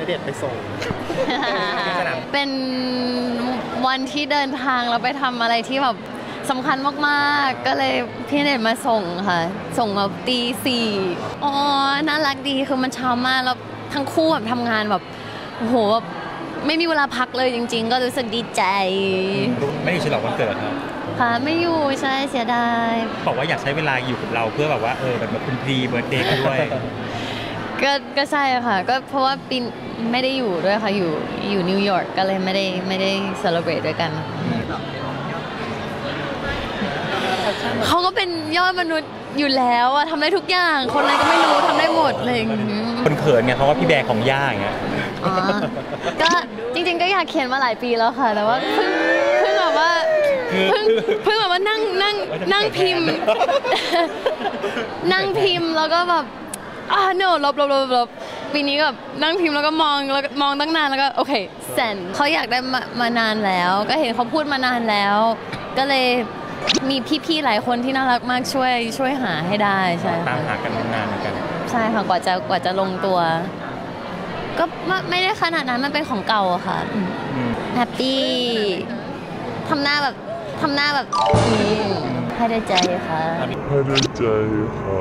ณเดชน์ไปส่ง เป็นวันที่เดินทางเราไปทำอะไรที่แบบสำคัญมากๆ ก็เลยพี่ณเดชน์มาส่งค่ะ ส่งแบบตีสี่อ๋อ น่ารักดีคือมันเช้ามากแล้วทั้งคู่แบบทำงานแบบโอ้โหแบบไม่มีเวลาพักเลยจริง ๆ ก็รู้สึกดีใจ ไม่ได้ฉลองวันเกิดครับค่ะไม่อยู่ใช่เสียดาย บอกว่าอยากใช้เวลาอยู่กับเราเพื่อแบบว่าเออแบบคุณพรีเบิร์ดเดย์กันด้วย ก็ก็ใช่ค่ะ ก็เพราะว่าปีนไม่ได้อยู่ด้วยค่ะ อยู่อยู่นิวยอร์กก็เลยไม่ได้ไม่ได้เซเลบรตด้วยกันเขาก็เป็นยอดมนุษย์อยู่แล้วอะทำได้ทุกอย่าง คนอะไรก็ไม่รู้ทำได้หมดเลย คนเขินไงเพราะว่าพี่แบร์ของย่าอย่างเงี้ยอ๋อก็จริง ๆ ก็อยากเขียนมาหลายปีแล้วค่ะ แต่ว่าเพิ่งเพิ่งแบบว่าคือเพิ่งเพิ่งแบบว่านั่งนั่งนั่งพิมพ์ นั่งพิมพ์แล้วก็แบบ อ่า no ลบลบลบลบปีนี้ก็แบบนั่งพิมพ์แล้วก็มองแล้วก็มองตั้งนานแล้วก็โอเคเซนเขาอยากได้มามานานแล้ว ก็เห็นเขาพูดมานานแล้ว ก็เลยมีพี่ๆหลายคนที่น่ารักมากช่วยช่วยหาให้ได้ใช่ตามค่ะหากันนานเหมือนกัน ใช่ค่ะกว่าจะกว่าจะลงตัว ก็ไม่ไม่ได้ขนาดนั้นมันเป็นของเก่าอะค่ะอืมแฮปปี้ทำหน้าแบบทำหน้าแบบนี้ให้ได้ใจค่ะให้ได้ใจครั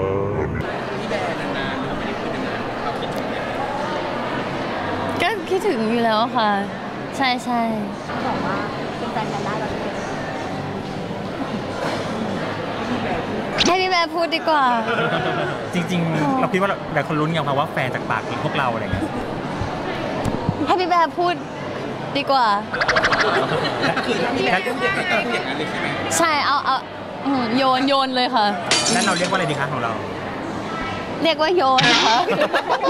บก็คิดถึงอยู่แล้วค่ะ ใช่ใช่บอกว่าเป็นแฟนกันได้แล้วใช่ไหมให้พี่แม่พูดดีกว่า จริง ๆ เราคิดว่าหลายคนลุ้นอย่างว่าแฟนจากปากพวกเราอะไรเงี้ยให้พี่แม่พูดดีกว่าแล้วใช่เอาเอาอืมโยนโยนเลยค่ะแล้วเราเรียกว่าอะไรดีคะของเรา เรียกว่าโยนนะคะ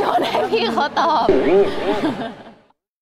โยนให้พี่เขาตอบ